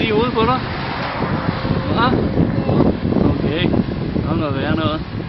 lige ude på dig? Hva? Okay, kom der være noget.